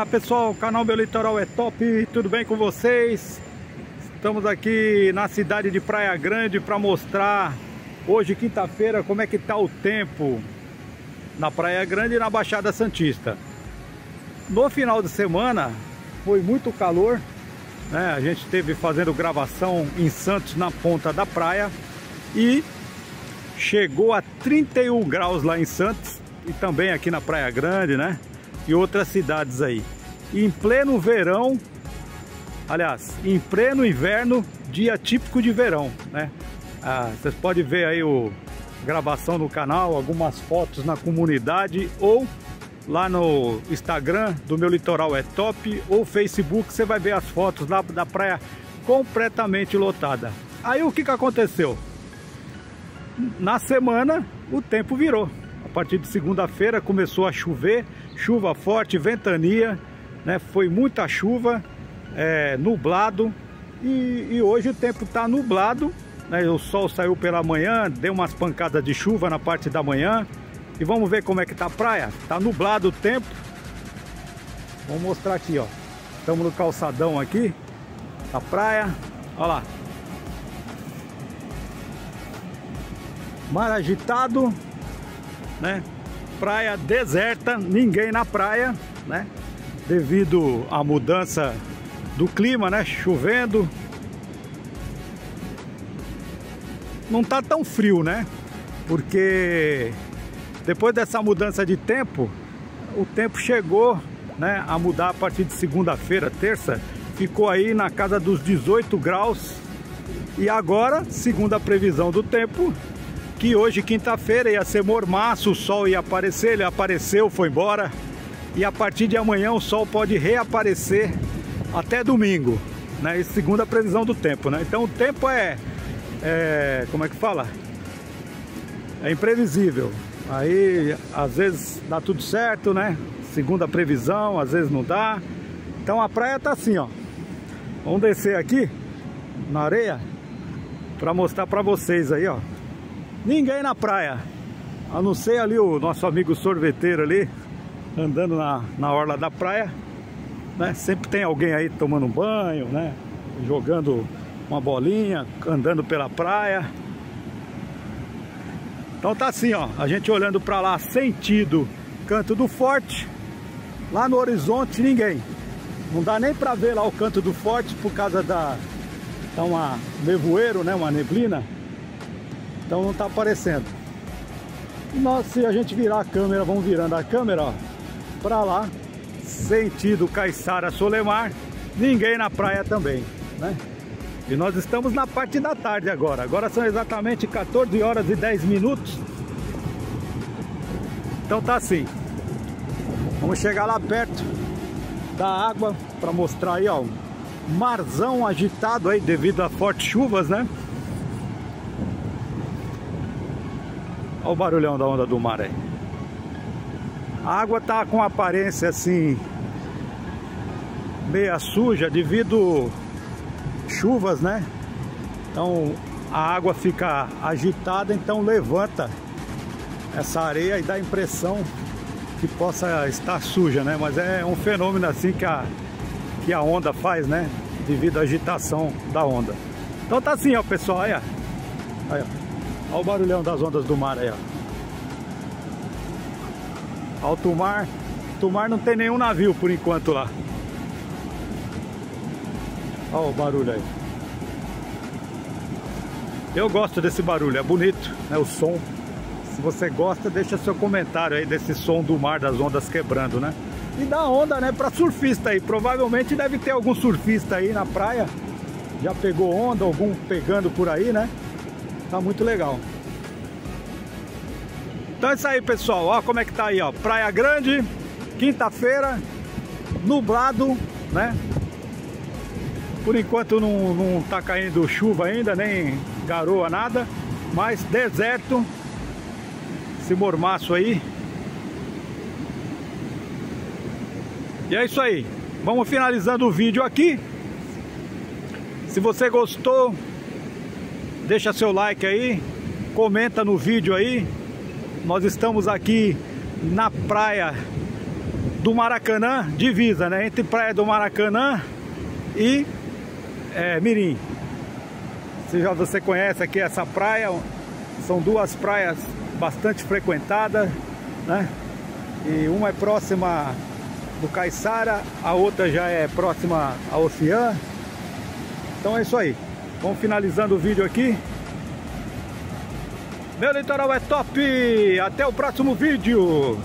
Olá pessoal, o canal Meu Litoral é top, tudo bem com vocês? Estamos aqui na cidade de Praia Grande para mostrar hoje quinta-feira como é que tá o tempo na Praia Grande e na Baixada Santista. No final de semana foi muito calor, né? A gente esteve fazendo gravação em Santos na ponta da praia e chegou a 31 graus lá em Santos e também aqui na Praia Grande, né? E outras cidades aí. Em pleno verão, aliás, em pleno inverno, dia típico de verão, né? Ah, vocês podem ver aí o gravação no canal, algumas fotos na comunidade ou lá no Instagram do meu litoral é top ou Facebook você vai ver as fotos lá da praia completamente lotada. Aí o que que aconteceu? Na semana o tempo virou. A partir de segunda-feira começou a chover, chuva forte, ventania, né? Foi muita chuva, é, nublado e, e, hoje o tempo está nublado, né? O sol saiu pela manhã, deu umas pancadas de chuva na parte da manhã e vamos ver como é que tá a praia. Tá nublado o tempo. Vamos mostrar aqui, ó. Estamos no calçadão aqui, a praia. Olha lá. Mar agitado, né? Praia deserta, ninguém na praia, né? Devido à mudança do clima, né? Chovendo. Não tá tão frio, né? Porque depois dessa mudança de tempo, o tempo chegou, né, a mudar a partir de segunda-feira, terça, ficou aí na casa dos 18 graus. E agora, segundo a previsão do tempo, que hoje, quinta-feira, ia ser mormaço, o sol ia aparecer, ele apareceu, foi embora. E a partir de amanhã o sol pode reaparecer até domingo, né? Segundo a previsão do tempo, né? Então o tempo é, é como é que fala? É imprevisível. Aí às vezes dá tudo certo, né? Segundo a previsão, às vezes não dá. Então a praia tá assim, ó. Vamos descer aqui na areia para mostrar para vocês aí, ó. Ninguém na praia. A não ser ali o nosso amigo sorveteiro ali, andando na, na orla da praia. Né? Sempre tem alguém aí tomando banho, né? Jogando uma bolinha, andando pela praia. Então tá assim, ó, a gente olhando para lá, sentido Canto do Forte. Lá no horizonte ninguém. Não dá nem para ver lá o Canto do Forte por causa da tá uma nevoeiro, né, uma neblina. Então não está aparecendo. Nós, se a gente virar a câmera, vamos virando a câmera para lá, sentido Caiçara Solemar, ninguém na praia também, né? E nós estamos na parte da tarde agora. Agora são exatamente 14 horas e 10 minutos. Então tá assim. Vamos chegar lá perto da água para mostrar aí, ó, marzão agitado aí devido a fortes chuvas, né? Olha o barulhão da onda do mar aí. A água tá com aparência assim meia suja devido chuvas, né? Então a água fica agitada, então levanta essa areia e dá a impressão que possa estar suja, né? Mas é um fenômeno assim que a, que a onda faz, né? Devido à agitação da onda. Então tá assim, ó, pessoal, olha. Olha. Olha o barulhão das ondas do mar aí, ó. Alto mar. Alto mar não tem nenhum navio por enquanto lá. Olha o barulho aí. Eu gosto desse barulho, é bonito, né? O som. Se você gosta, deixa seu comentário aí desse som do mar, das ondas quebrando, né? E da onda, né, pra surfista aí. Provavelmente deve ter algum surfista aí na praia. Já pegou onda, algum pegando por aí, né? Tá muito legal. Então é isso aí, pessoal. Ó como é que tá aí, ó. Praia Grande, quinta-feira, nublado, né? Por enquanto não, não tá caindo chuva ainda, nem garoa, nada. Mas deserto, esse mormaço aí. E é isso aí. Vamos finalizando o vídeo aqui. Se você gostou, deixa seu like aí, comenta no vídeo aí. Nós estamos aqui na praia do Maracanã, divisa, né? Entre Praia do Maracanã e é, Mirim. Se já você conhece aqui essa praia, são duas praias bastante frequentadas, né? E uma é próxima do Caiçara, a outra já é próxima ao Oceã. Então é isso aí. Vamos finalizando o vídeo aqui. Meu litoral é top! Até o próximo vídeo!